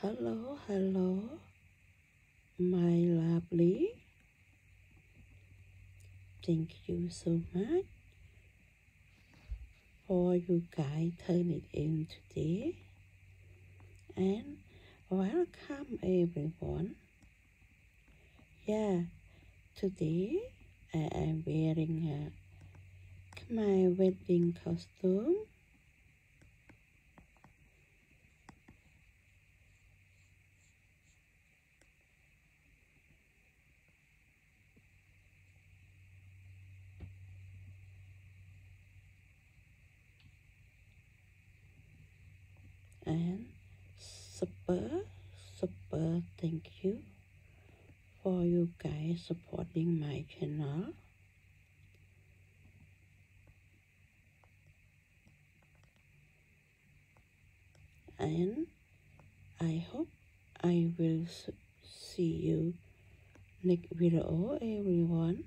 Hello, hello, my lovely. Thank you so much for you guys turn it in today. And welcome everyone. Yeah, today I am wearing a my wedding costume and super super thank you for you guys supporting my channel. And I hope I will see you next video everyone